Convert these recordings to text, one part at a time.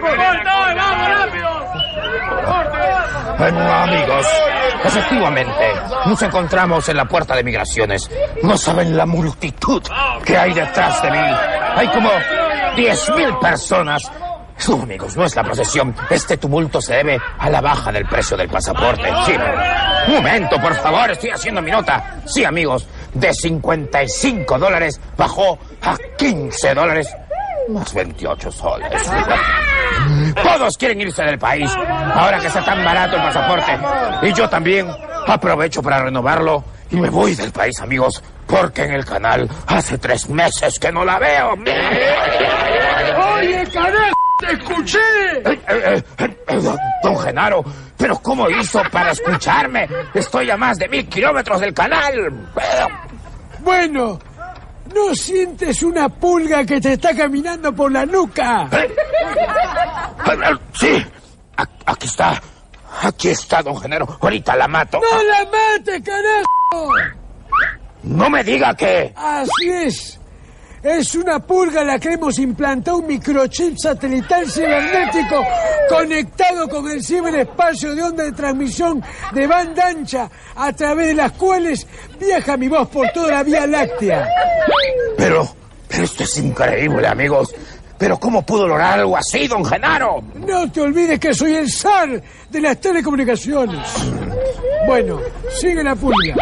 ¡Vamos, rápido! Amigos, efectivamente, nos encontramos en la puerta de migraciones. No saben la multitud que hay detrás de mí. Hay como 10.000 personas. Amigos, no es la procesión. Este tumulto se debe a la baja del precio del pasaporte. Sí, un momento, por favor, estoy haciendo mi nota. Sí, amigos, de 55 dólares bajó a 15 dólares más 28 soles. Todos quieren irse del país, ahora que está tan barato el pasaporte. Y yo también aprovecho para renovarlo y me voy del país, amigos, porque en el canal hace tres meses que no la veo. ¡Oye, carajo! ¡Te escuché! Eh, eh, eh, don, don Genaro, ¿pero cómo hizo para escucharme? Estoy a más de mil kilómetros del canal. Bueno, ¿no sientes una pulga que te está caminando por la nuca? Sí, aquí está. Aquí está, don Genaro. Ahorita la mato. ¡No la mates, carajo! No me diga que... Así es. Es una pulga a la que hemos implantado un microchip satelital cibernético conectado con el ciberespacio de onda de transmisión de banda ancha, a través de las cuales viaja mi voz por toda la Vía Láctea. Pero, pero esto es increíble, amigos. Pero ¿cómo pudo lograr algo así, don Genaro? No te olvides que soy el zar de las telecomunicaciones. Bueno, sigue la pulga.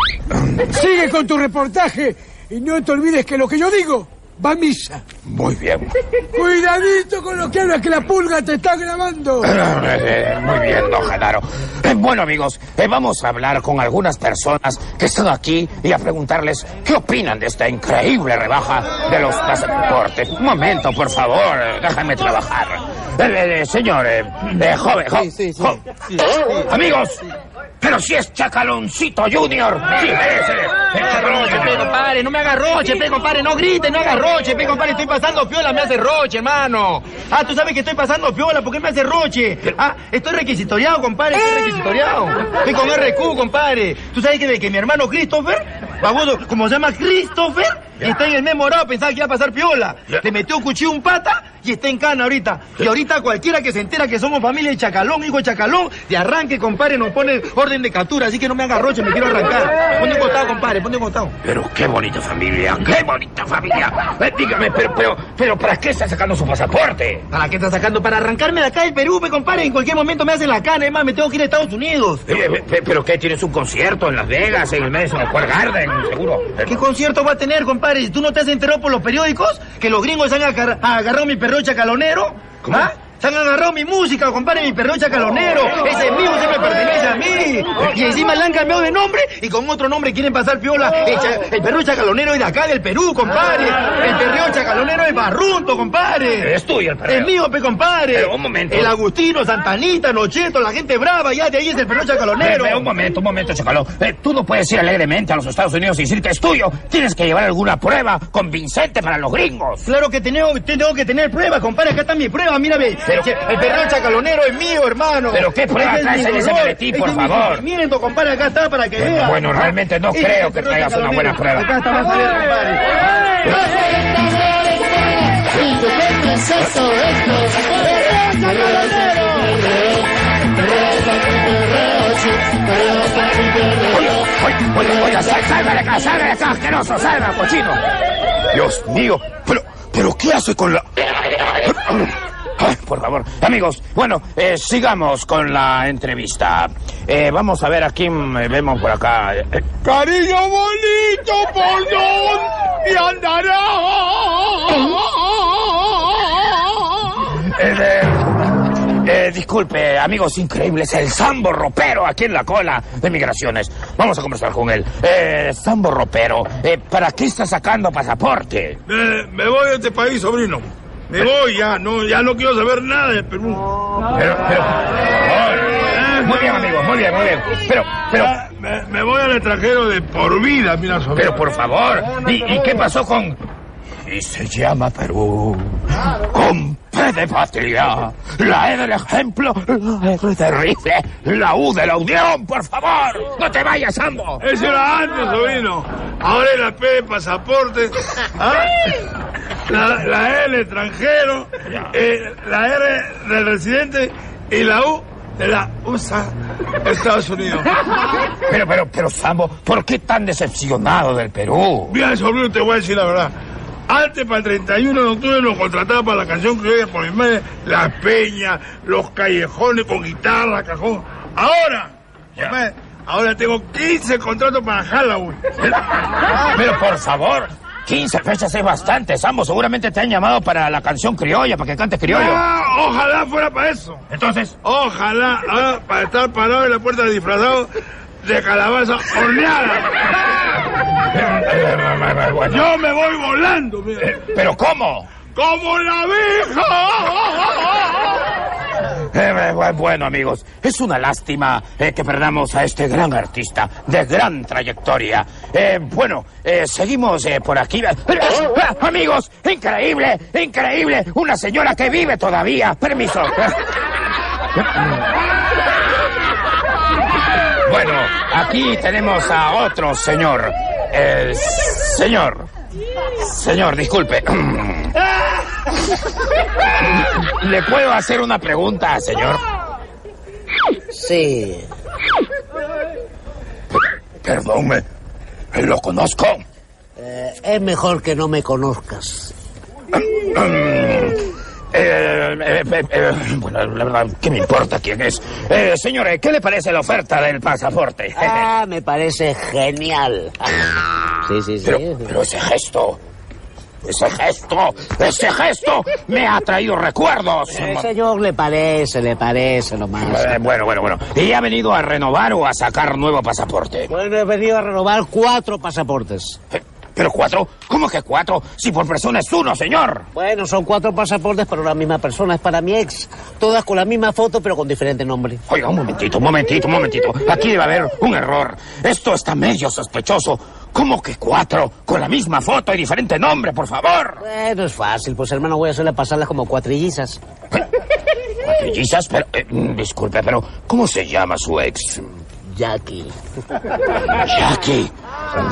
Sigue con tu reportaje y no te olvides que lo que yo digo va a misa. Muy bien. Cuidadito con lo que hablas que la pulga te está grabando. Muy bien, don Genaro. Eh, Bueno, amigos, eh, vamos a hablar con algunas personas que están aquí y a preguntarles qué opinan de esta increíble rebaja de los pasaportes. Un momento, por favor, eh, déjame trabajar. Eh, eh, señor, eh, joven, jo- jo- amigos, pero si es Chacaloncito Junior. Sí, ese, el Chacaloncito. Compadre, no me haga roche, pe, compadre, no grite, no haga roche, pe, compadre, estoy pasando piola, me hace roche, hermano. Ah, tú sabes que estoy pasando piola, ¿por qué me hace roche? Ah, estoy requisitoriado, compadre, estoy requisitoriado. Estoy con RQ, compadre. ¿Tú sabes que, que mi hermano Christopher, baboso, como se llama Christopher, está en el memorado, pensaba que iba a pasar piola. Le metió un cuchillo un pata y está en cana ahorita. Y ahorita cualquiera que se entera que somos familia de Chacalón, hijo de Chacalón, de arranque, compadre, nos pone orden de captura, así que no me haga roche, me quiero arrancar. Ponte un costado, compadre, ponte un costado. Pero qué bonita familia, qué bonita familia. Eh, dígame, pero, pero, pero, ¿para qué está sacando su pasaporte? ¿Para qué estás sacando? Para arrancarme de acá del Perú, me compadre. En cualquier momento me hacen la cana, es más, me tengo que ir a Estados Unidos. Eh, eh, ¿Pero qué? ¿Tienes un concierto en Las Vegas, en el Madison Square Garden, seguro? ¿Qué concierto va a tener, compadre? Si tú no te has enterado por los periódicos que los gringos han agar- agarrado mi perro chacalonero. ¿Cómo? ¿Ah? Han agarrado mi música, compadre, mi perro chacalonero. Ese es mío, me pertenece a mí. Y encima le han cambiado de nombre y con otro nombre quieren pasar piola. El, el perro chacalonero es de acá, del Perú, compadre. El perreo chacalonero es barrunto, compadre. Es tuyo el perreo. Es mío, pe, compadre. Pero, un momento. El Agustino, Santanita, Nocheto, la gente brava, ya de ahí es el perro eh, chacalonero. eh, un momento, un momento, Chacalón. Eh, tú no puedes ir alegremente a los Estados Unidos y decir que es tuyo. Tienes que llevar alguna prueba convincente para los gringos. Claro que tengo, tengo que tener pruebas, compadre. Acá está mi prueba, mírame. Pero- Che, el perreo chacalonero es mío, hermano. Pero qué prueba es traes en ese este por es mi favor. sufrimiento, compadre, acá está para que Bueno, vea. bueno, realmente no es creo que traigas una buena prueba. Acá está, a ver, compadre. Oye, oye, oye, oye, sal- salga de acá, salga de acá, asqueroso, salga, cochino. Dios mío, pero, pero ¿qué hace con la... Ay, por favor, amigos, bueno, eh, sigamos con la entrevista. Eh, vamos a ver a quién eh, vemos por acá. Eh, eh, Cariño bonito, ¿por dónde andará? eh, eh, eh, disculpe, amigos increíbles, el Sambo Ropero aquí en la cola de migraciones. Vamos a conversar con él. Eh, Sambo Ropero, eh, ¿para qué está sacando pasaporte? Me, me voy de este país, sobrino. Me voy ya, no, ya no quiero saber nada de Perú. Pero, pero, oh, muy bien, amigos, muy bien, muy bien. Pero, pero, Ya, me, me voy al extranjero de por vida, mira, sobrino. pero por favor, ¿y, y qué pasó con...? Y se llama Perú, con P de patria, la E del ejemplo, la R de rifle, la U de la unión, por favor, no te vayas, Sambo. Eso era antes, sobrino. Ahora es la P de pasaporte. ¿Ah? La, la L extranjero, eh, la R del residente y la U de la USA, Estados Unidos. Pero, pero, pero, Sambo, ¿por qué tan decepcionado del Perú? Bien, sobrino, te voy a decir la verdad. Antes, para el 31 de octubre, nos contrataba para la canción criolla por mi madre, Las Peñas, Los Callejones con guitarra, cajón. Ahora, Ya. ahora tengo 15 contratos para Halloween. Pero por favor, 15 fechas es bastante, Sambo. Seguramente te han llamado para la canción criolla, para que cantes criollo. Ah, ojalá fuera para eso. Entonces, Ojalá ah, para estar parado en la puerta disfrazado de calabaza horneada. eh, bueno, Yo me voy volando, mira. ¿pero cómo? ¡Como la abeja! Eh, eh, bueno, amigos, es una lástima eh, que perdamos a este gran artista de gran trayectoria. Bueno, seguimos por aquí. Amigos, increíble, increíble. Una señora que vive todavía. Permiso. Bueno, aquí tenemos a otro señor. Señor. Señor, disculpe. ¿Le puedo hacer una pregunta, señor? Sí. Perdónme, lo conozco. Eh, es mejor que no me conozcas. Eh, eh, bueno, la verdad, ¿qué me importa quién es? Eh, señor, ¿qué le parece la oferta del pasaporte? Ah, me parece genial. Sí, sí, sí. Pero, pero ese gesto, ese gesto, ese gesto me ha traído recuerdos. Eh, señor, le parece, le parece nomás. Eh, bueno, bueno, bueno. ¿Y ha venido a renovar o a sacar nuevo pasaporte? Bueno, he venido a renovar cuatro pasaportes. Eh, ¿Pero cuatro? ¿Cómo que cuatro? Si por persona es uno, señor. Bueno, son cuatro pasaportes para la misma persona, es para mi ex. Todas con la misma foto, pero con diferente nombre. Oiga, un momentito, un momentito, un momentito. Aquí debe haber un error. Esto está medio sospechoso. ¿Cómo que cuatro? Con la misma foto y diferente nombre, por favor. Bueno, es fácil, pues hermano, voy a hacerle pasarlas como cuatrillizas. Cuatrillizas, pero... eh, mm, disculpe, pero ¿cómo se llama su ex? Jackie. Jackie.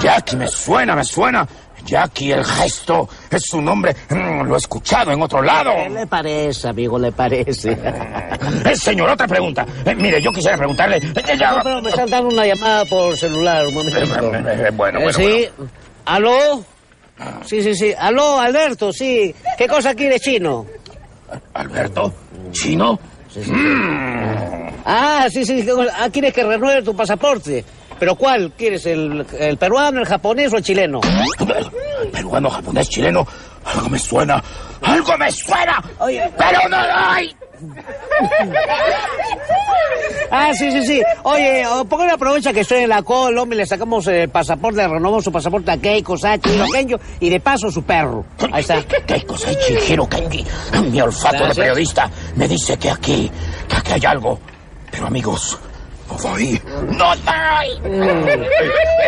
Jackie, me suena, me suena. Jackie, el gesto, es su nombre. Mm, Lo he escuchado en otro lado. ¿Qué le parece, amigo? ¿Le parece? Eh, señor, otra pregunta. Eh, mire, yo quisiera preguntarle... eh, ya- No, pero me están dando una llamada por celular, un momentito. Eh, eh, bueno, bueno, sí. ¿Aló? Sí, sí, sí. ¿Aló, Alberto? Sí. ¿Qué cosa quiere, chino? Alberto, chino. Ah, sí, sí. ¿qué cosa? Ah, ¿quieres que renueve tu pasaporte? ¿Pero cuál? ¿Quieres el, el peruano, el japonés o el chileno? Peruano, japonés, chileno. Algo me suena. Algo me suena. Oye. Pero no hay. Ah, sí, sí, sí. Oye, ¿por qué no aprovecha que estoy en la cola, hombre, le sacamos el pasaporte, le renovamos su pasaporte a Keiko, Sachi, Kenyo, y de paso su perro. Ahí está. ¿Qué, qué cosa hay, Chihiro Kenji? Mi olfato Gracias. de periodista me dice que aquí, que aquí hay algo. Pero amigos, no doy. No doy. Eh,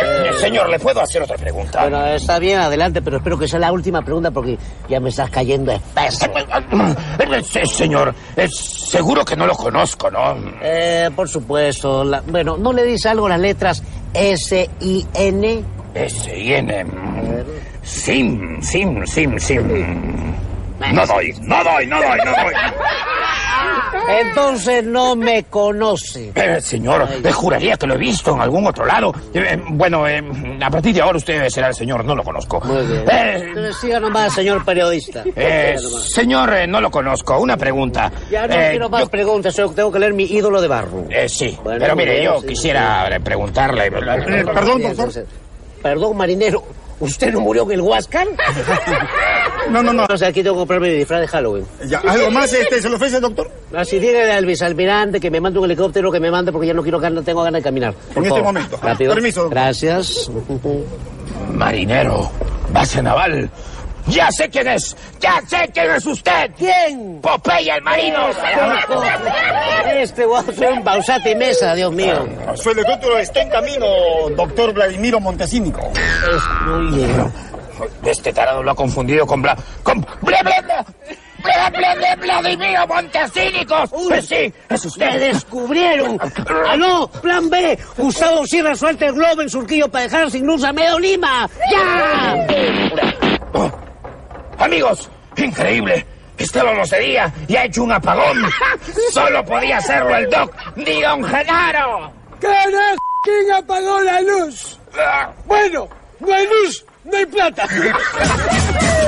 eh, señor, ¿le puedo hacer otra pregunta? Bueno, está bien, adelante, pero espero que sea la última pregunta porque ya me estás cayendo espeso. Eh, eh, señor, es seguro que no lo conozco, ¿no? Eh, por supuesto. la- bueno, ¿no le dice algo las letras S-I-N? S-I-N. mm, Sim, sim, sim, sim. No doy, no doy, no doy, no doy. Entonces no me conoce. Eh, señor, eh, juraría que lo he visto en algún otro lado. Eh, eh, bueno, eh, a partir de ahora usted será el señor, no lo conozco. Muy bien. Eh, Entonces siga nomás, señor periodista. eh, señor, eh, no lo conozco. Una pregunta. Ya no Eh, quiero más yo- preguntas, solo tengo que leer mi ídolo de barro. eh, sí, Bueno, pero mire, bien, yo sí, quisiera preguntarle. perdón, doctor. Perdón, marinero. ¿Usted no murió en el Huáscar? No, no, no. O sea, aquí tengo que comprarme mi disfraz de Halloween. Ya, ¿Algo más este, se lo ofrece, doctor? Así tiene a Elvis Almirante, que me mande un helicóptero, que me mande porque ya no quiero ganas, tengo ganas de caminar. Por En este momento. Rápido. Permiso, doctor. Gracias. Marinero, base naval. Ya sé quién es, ya sé quién es usted. ¿Quién? Popeye el marino. Este guapo es un Bausati Mesa, Dios mío. Su helicóptero está en camino, doctor Vladimiro Montesínico. Muy bien. Este tarado lo ha confundido con Bla... con... Bla, bla, bla. Bla, bla, bla, Vladimiro Montesínicos. Eh, sí, es ¡Me usted. descubrieron! ¡Ah, no! ¡Plan B! Gustavo Sierra suelta el globo en Surquillo para dejar sin luz a medio Lima. ¡Ya! Amigos, increíble. Estábamos de día y ha hecho un apagón. Solo podía hacerlo el Doc ni Don Genaro. ¡Carajo! ¿Quién apagó la luz? Bueno, no hay luz, no hay plata.